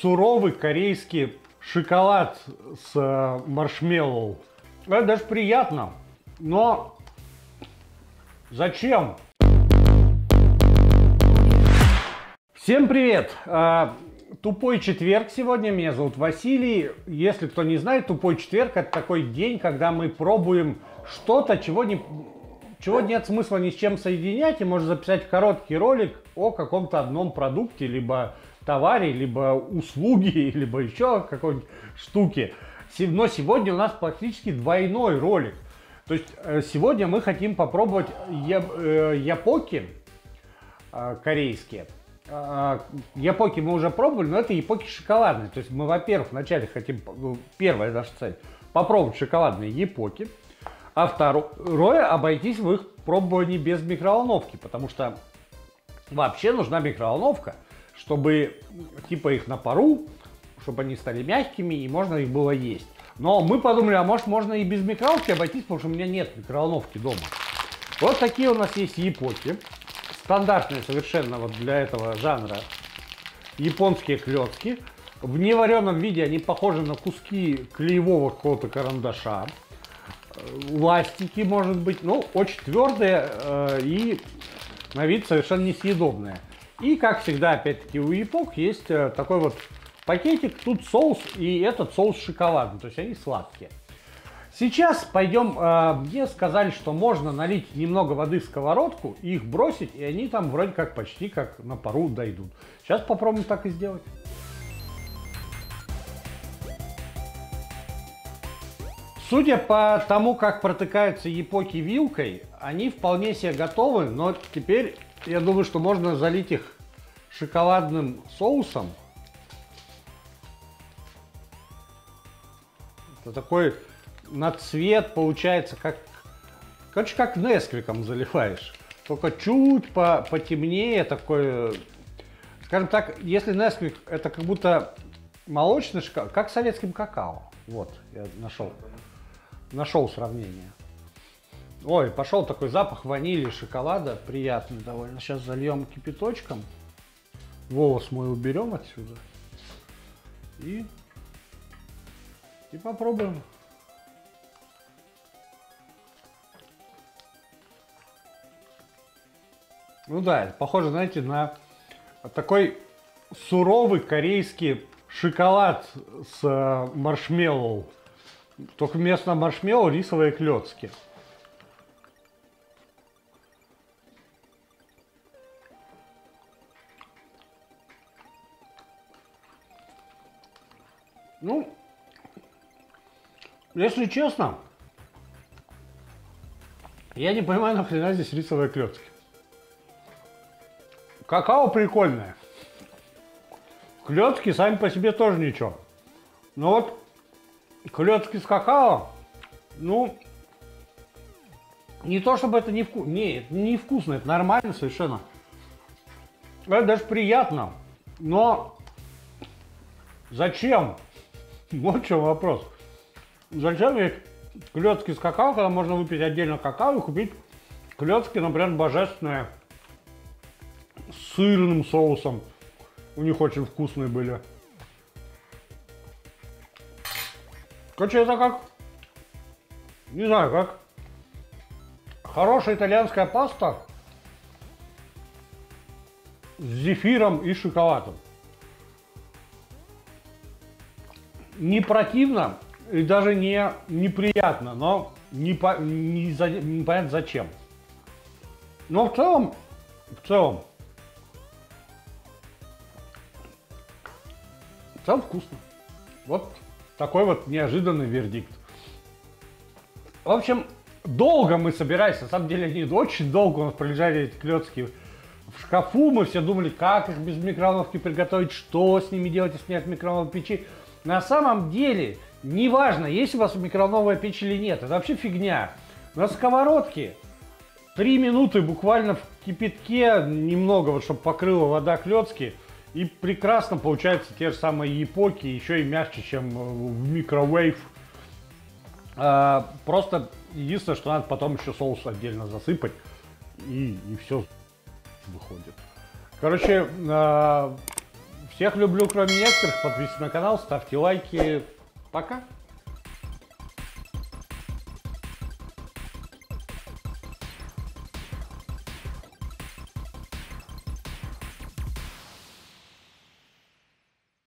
суровый корейский шоколад с э, маршмеллоу. Это даже приятно. Но зачем? Всем привет! А, тупой четверг сегодня. Меня зовут Василий. Если кто не знает, тупой четверг это такой день, когда мы пробуем что-то, чего не чего нет смысла ни с чем соединять, и можно записать короткий ролик о каком-то одном продукте, либо товаре, либо услуги, либо еще какой-нибудь штуке. Но сегодня у нас практически двойной ролик. То есть э, сегодня мы хотим попробовать э, япоки э, корейские. Япоки мы уже пробовали, но это япоки шоколадные. То есть мы, во-первых, вначале хотим, ну, первая наша цель, попробовать шоколадные япоки. А второе, обойтись в их пробовании без микроволновки, потому что вообще нужна микроволновка – чтобы типа их на пару, чтобы они стали мягкими и можно их было есть. Но мы подумали, а может можно и без микроволновки обойтись, потому что у меня нет микроволновки дома. Вот такие у нас есть япоки. Стандартные совершенно вот для этого жанра японские клетки. В невареном виде они похожи на куски клеевого какого-то карандаша. Ластики, может быть, ну, очень твердые э, и на вид совершенно несъедобные. И, как всегда, опять-таки, у Япок есть э, такой вот пакетик. Тут соус, и этот соус шоколадный, то есть они сладкие. Сейчас пойдем, э, мне сказали, что можно налить немного воды в сковородку их бросить, и они там вроде как почти как на пару дойдут. Сейчас попробуем так и сделать. Судя по тому, как протыкаются япоки вилкой, они вполне себе готовы, но теперь я думаю, что можно залить их шоколадным соусом. Это такой на цвет получается как, короче, как Несквиком заливаешь. Только чуть по, потемнее такой, скажем так, если Несквик это как будто молочный шоколад, как советским какао. Вот, я нашел, нашел сравнение. Ой, пошел такой запах ванили, шоколада, приятный довольно. Сейчас зальем кипяточком. Волос мой уберем отсюда. И, и попробуем. Ну да, похоже, знаете, на такой суровый корейский шоколад с э, маршмеллоу. Только вместо маршмеллоу рисовые клетки. Ну, если честно, я не понимаю, нахрена здесь рисовые клетки. Какао прикольное. Клетки сами по себе тоже ничего. Но вот клетки с какао, ну, не то чтобы это не вкусно. Не, это не вкусно, это нормально совершенно. Это даже приятно. Но зачем? Вот в чем вопрос. Зачем есть клетки с какао, когда можно выпить отдельно какао и купить клетки, например, божественные с сырным соусом. У них очень вкусные были. Короче, это как, не знаю, как хорошая итальянская паста с зефиром и шоколадом. Не противно и даже не неприятно, но не, по, не, за, не понятно зачем. Но в целом, в целом, в целом вкусно. Вот такой вот неожиданный вердикт. В общем, долго мы собирались, на самом деле они очень долго у нас пролежали эти клетки в шкафу. Мы все думали, как их без микроволновки приготовить, что с ними делать, если нет микроволновой печи. На самом деле, неважно, есть у вас микроволновая печь или нет, это вообще фигня. На сковородке 3 минуты буквально в кипятке, немного, вот, чтобы покрыла вода клетки, и прекрасно получаются те же самые япоки, еще и мягче, чем в микровейв. А, просто единственное, что надо потом еще соус отдельно засыпать, и, и все выходит. Короче, а, Всех люблю, кроме некоторых. Подписывайтесь на канал, ставьте лайки. Пока.